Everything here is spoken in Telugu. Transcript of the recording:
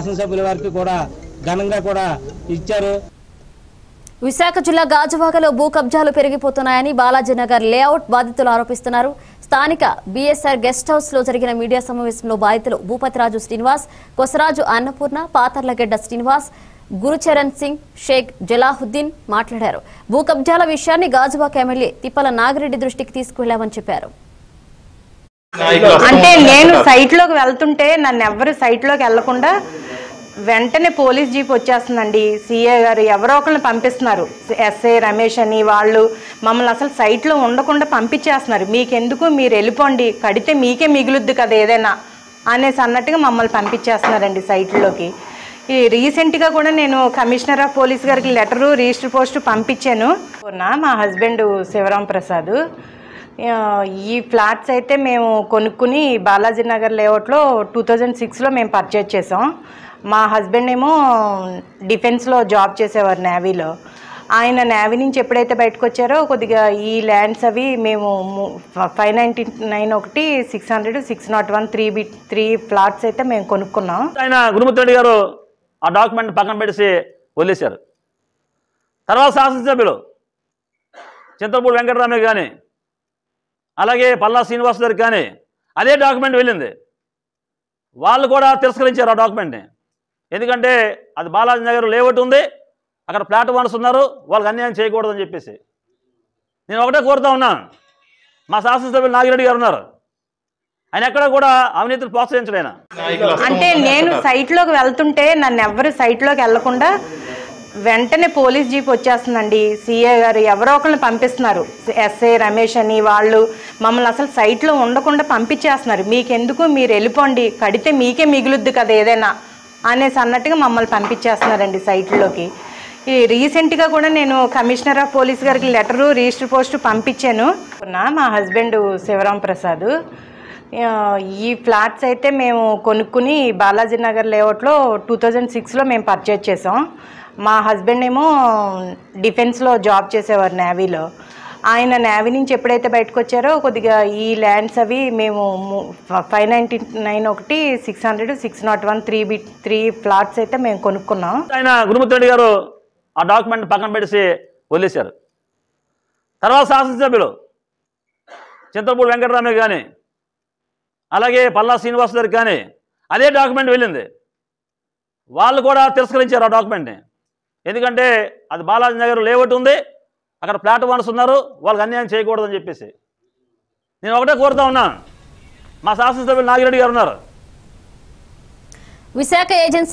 శాసనసభ్యుల వారికి కూడా ఘనంగా కూడా ఇచ్చారు. విశాఖ జిల్లా గాజువాకలో భూ కబ్జాలు పెరిగిపోతున్నాయని బాలాజీనగర్ లేఅవుట్ బాధితులు ఆరోపిస్తున్నారు. స్థానిక బీఎస్ఆర్ గెస్ట్ హౌస్లో జరిగిన మీడియా సమావేశంలో బాధితులు భూపతిరాజు శ్రీనివాస్ కొసరాజు అన్నపూర్ణ పాతర్లగడ్డ శ్రీనివాస్ గురుచరణ్ సింగ్ షేక్ జలాహుద్దీన్ మాట్లాడారు. భూ కబ్జాల విషయాన్ని గాజువాక ఎమ్మెల్యే తిప్పల నాగిరెడ్డి దృష్టికి తీసుకువెళ్ళామని చెప్పారు. అంటే నేను సైట్లోకి వెళ్తుంటే నన్ను ఎవ్వరు సైట్లోకి వెళ్ళకుండా వెంటనే పోలీస్ జీప్ వచ్చేస్తుందండి. సీఏ గారు ఎవరో ఒకరిని పంపిస్తున్నారు. ఎస్ఐ రమేష్ అని వాళ్ళు మమ్మల్ని అసలు సైట్లో ఉండకుండా పంపించేస్తున్నారు. మీకెందుకు? మీరు వెళ్ళిపోండి. కడితే మీకే మిగులుద్ది కదా ఏదైనా అనేసి అన్నట్టుగా మమ్మల్ని పంపించేస్తున్నారండి సైట్లోకి. ఈ రీసెంట్గా కూడా నేను కమిషనర్ ఆఫ్ పోలీస్ గారికి లెటరు రిజిస్టర్ పోస్ట్ పంపించాను. మా హస్బెండ్ శివరాం ప్రసాద్. ఈ ఫ్లాట్స్ అయితే మేము కొనుక్కుని బాలాజీ నగర్ లేఅవుట్లో టూ థౌజండ్ సిక్స్లో మేము పర్చేజ్ చేసాం. మా హస్బెండ్ ఏమో డిఫెన్స్లో జాబ్ చేసేవారు నేవీలో ఆయన నేవీ నుంచి ఎప్పుడైతే బయటకు వచ్చారో కొద్దిగా ఈ ల్యాండ్స్ అవి మేము ఫైవ్ నైంటీ నైన్ ఒకటి six hundred six nought one three B three flats అయితే మేము కొనుక్కున్నాం. ఆయన గురుమూర్తి రెడ్డి గారు ఆ డాక్యుమెంట్ పక్కన పెట్టేసి వదిలేశారు. తర్వాత శాసనసభ్యులు చింతపూడి వెంకటరామయ్య కానీ అలాగే పల్లా శ్రీనివాస్ గారికి కానీ అదే డాక్యుమెంట్ వెళ్ళింది. వాళ్ళు కూడా తిరస్కరించారు ఆ డాక్యుమెంట్ని ఎందుకంటే అది బాలాజీ నగర్ లేఅవుట్ ఉంది అక్కడ ప్లాట్ ఉన్నారు వాళ్ళకి అన్యాయం చేయకూడదని చెప్పేసి. నేను ఒకటే కోరుతా ఉన్నాను మా శాసనసభ్యులు నాగిరెడ్డి గారు ఉన్నారు. ఆయన ఎక్కడ కూడా అవినీతిని ప్రోత్సహించడైనా అంటే నేను సైట్లోకి వెళ్తుంటే నన్ను ఎవరు సైట్లోకి వెళ్ళకుండా వెంటనే పోలీస్ జీప్ వచ్చేస్తుందండి. సీఏ గారు ఎవరో ఒకరిని పంపిస్తున్నారు. ఎస్ఐ రమేష్ అని వాళ్ళు మమ్మల్ని అసలు సైట్లో ఉండకుండా పంపించేస్తున్నారు. మీకెందుకు? మీరు వెళ్ళిపోండి. కడితే మీకే మిగులుద్ది కదా ఏదైనా అనేసి అన్నట్టుగా మమ్మల్ని పంపించేస్తున్నారండి సైట్లోకి. ఈ రీసెంట్గా కూడా నేను కమిషనర్ ఆఫ్ పోలీస్ గారికి లెటరు రిజిస్టర్ పోస్ట్ పంపించాను. నా మా హస్బెండ్ శివరాం ప్రసాద్. ఈ ఫ్లాట్స్ అయితే మేము కొనుక్కుని బాలాజీ నగర్ లేఅవుట్లో టూ థౌజండ్ సిక్స్లో మేము పర్చేజ్ చేసాం. మా హస్బెండ్ ఏమో డిఫెన్స్లో జాబ్ చేసేవారు నేవీలో. ఆయన నేవీ నుంచి ఎప్పుడైతే బయటకు వచ్చారో కొద్దిగా ఈ ల్యాండ్స్ అవి మేము ఫైవ్ నైంటీ నైన్ ఒకటి six hundred six nought one three B three flats అయితే మేము కొనుక్కున్నాం. ఆయన గురుమూర్తి రెడ్డి గారు ఆ డాక్యుమెంట్ పక్కన పెట్టేసి వదిలేశారు. తర్వాత శాసనసభ్యులు చింతపూడి వెంకటరామయ్య కానీ అలాగే పల్లా శ్రీనివాస్ గారికి కానీ అదే డాక్యుమెంట్ వెళ్ళింది. వాళ్ళు కూడా తిరస్కరించారు ఆ డాక్యుమెంట్ని ఎందుకంటే అది బాలాజీ నగర్ లేఅవుట్ ఉంది అక్కడ ప్లాట్ ఓనర్స్ ఉన్నారు వాళ్ళకి అన్యాయం చేయకూడదని చెప్పేసి. నేను ఒకటే కోరుతా ఉన్నాను మా శాసనసభ్యులు నాగిరెడ్డి గారు ఉన్నారు. విశాఖ ఏజెన్సీ